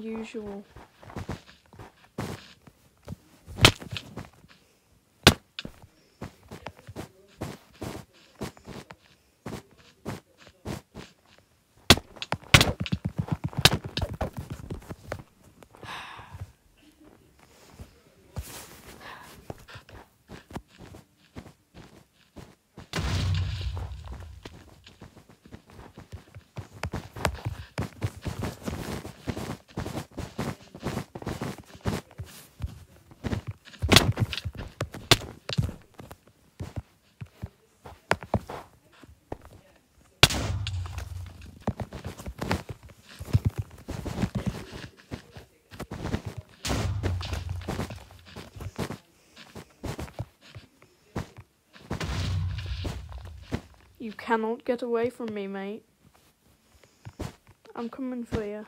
usual. You cannot get away from me, mate. I'm coming for you.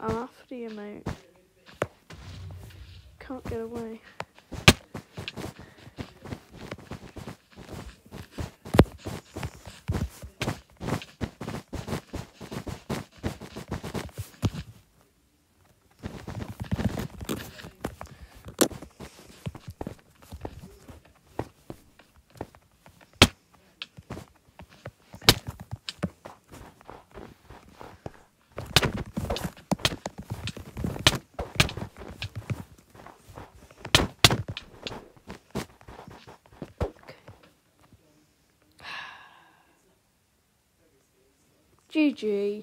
I'm after you, mate. Can't get away. GG.